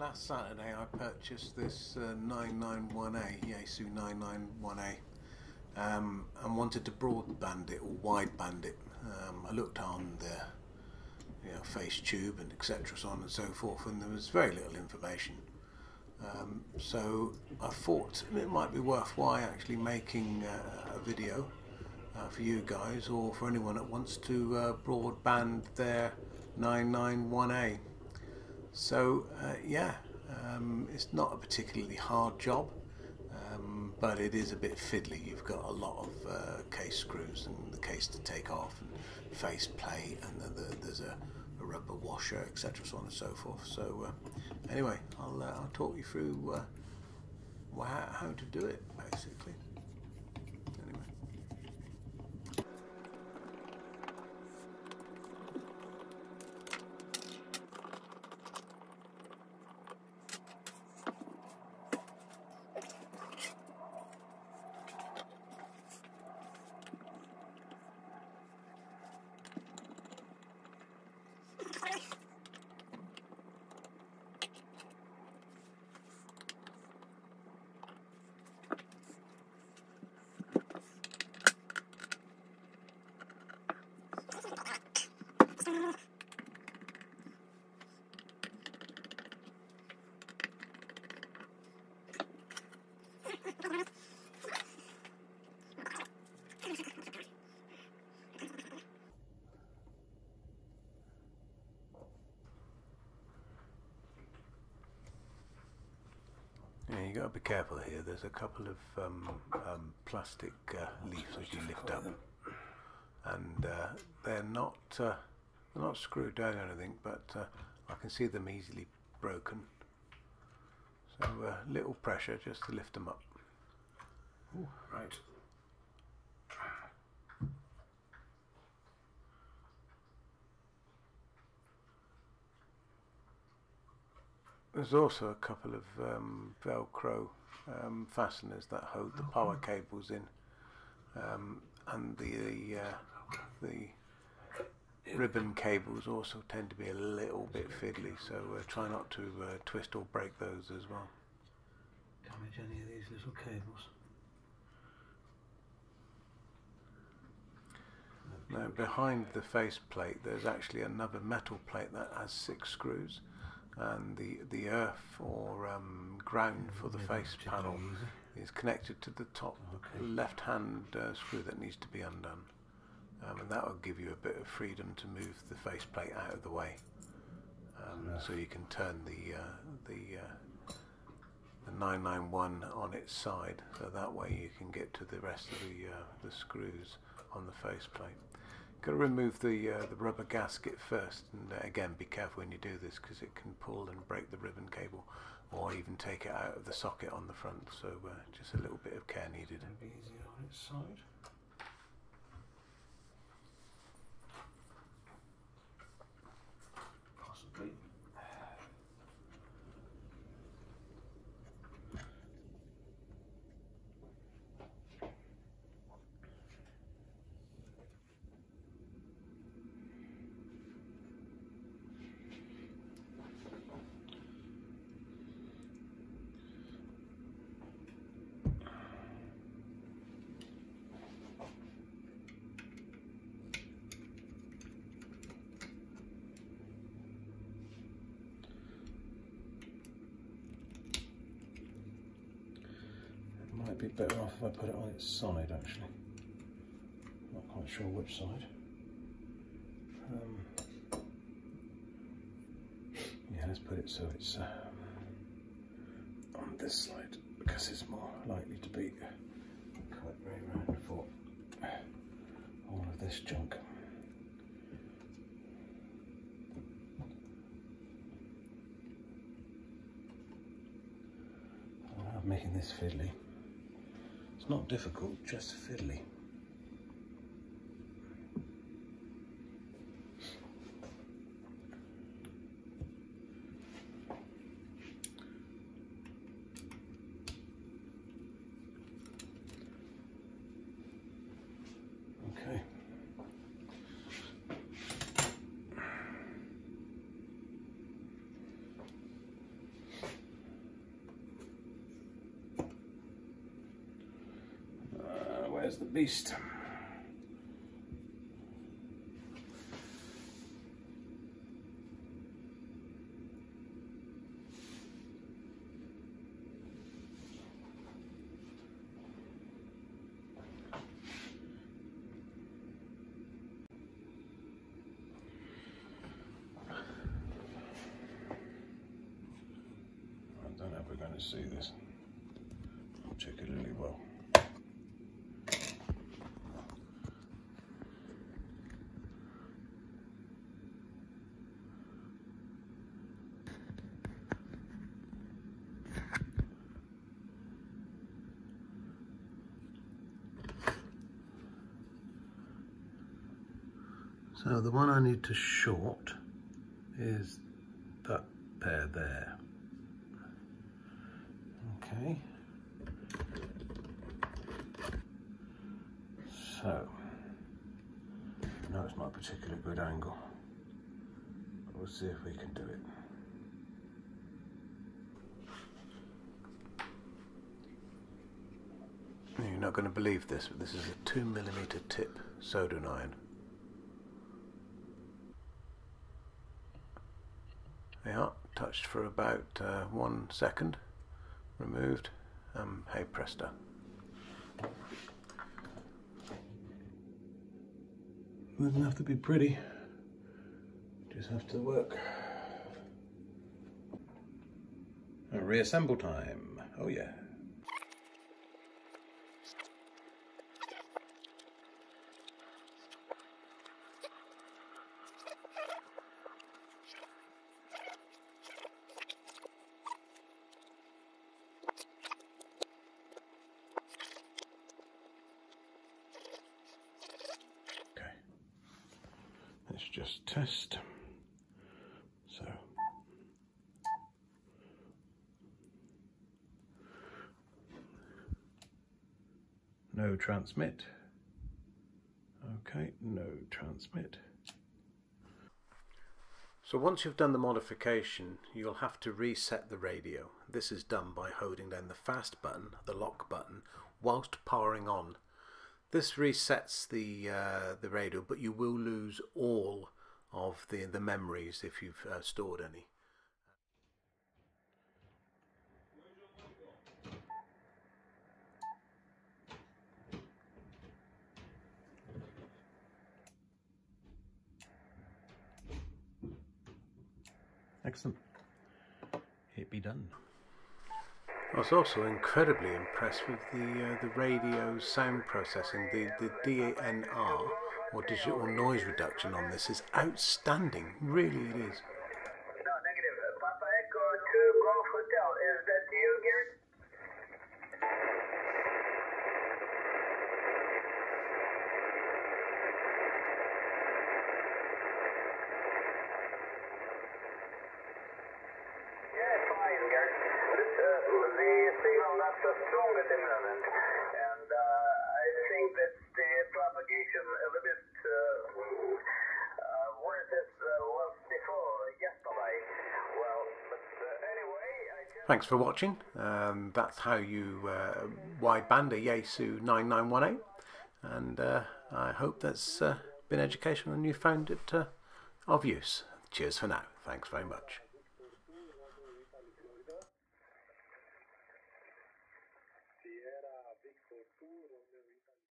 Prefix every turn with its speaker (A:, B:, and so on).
A: last Saturday I purchased this uh, 991A, Yaesu 991A, um, and wanted to broadband it or wideband it. Um, I looked on the you know, FaceTube and etc. so on and so forth, and there was very little information. Um, so I thought it might be worthwhile actually making uh, a video uh, for you guys or for anyone that wants to uh, broadband their 991A. So uh, yeah, um, it's not a particularly hard job, um, but it is a bit fiddly. You've got a lot of uh, case screws and the case to take off and face plate and the, the, there's a, a, rubber washer, etc. so on and so forth. So uh, anyway, I'll, uh, I'll talk you through uh, how, how to do it basically. You got to be careful here. There's a couple of um, um, plastic uh, leaves that you lift up, and uh, they're not uh, they're not screwed down or anything, but uh, I can see them easily broken. So uh, little pressure just to lift them up.
B: Ooh, right.
A: There's also a couple of um, Velcro um, fasteners that hold the power cables in, um, and the the, uh, the ribbon cables also tend to be a little bit fiddly. So uh, try not to uh, twist or break those as well.
B: Damage any of these little cables.
A: Now behind the face plate there's actually another metal plate that has six screws and the, the earth or um, ground for the face panel is connected to the top
B: Okay.
A: left hand uh, screw that needs to be undone. Um, and that will give you a bit of freedom to move the face plate out of the way. Um, so you can turn the uh, the uh, the 991 on its side. So that way you can get to the rest of the uh, the screws on the face plate Got to remove the uh, the rubber gasket first, and uh, again, be careful when you do this because it can pull and break the ribbon cable, or even take it out of the socket on the front. So uh, just a little bit of care needed.
B: Be on its side. Possibly. It might be better off if I put it on its side actually. Not quite sure which side. Um, yeah, let's put it so it's um, on this side because it's more likely to be quite very round for all of this junk. I'm making this fiddly. Not difficult, just fiddly. Okay. There's the beast. I don't know if we're going to see this particularly well.
A: So the one I need to short is that pair there. Okay. So, no, it's not a particularly good angle. We'll see if we can do it. You're not going to believe this, but this is a two millimeter tip soldering iron. They are touched for about uh, one second, removed, um, hey presto. Doesn't have to be pretty, just have to work. A reassemble time, oh yeah. Okay. Let's just test. So. No transmit. Okay, no transmit. So once you've done the modification, you'll have to reset the radio. This is done by holding down the fast button, the lock button, whilst powering on. This resets the uh, the radio, but you will lose all of the the memories if you've uh, stored any. Excellent. It be done. I was also incredibly impressed with the uh, the radio sound processing. The the DNR or digital noise reduction on this is outstanding. Really, it is.
C: No, negative. Papa Echo to Golf Hotel. Is that you, Garrett? Yeah, fine, Garrett. This, uh, the signal so strong at the moment, and uh, I think that the propagation a little bit uh, uh, worse as was before yesterday. Well, but anyway.
A: Thanks for watching. Um, that's how you uh, wideband a Yaesu 991A, and uh, I hope that's uh, been educational and you found it uh, of use. Cheers for now. Thanks very much.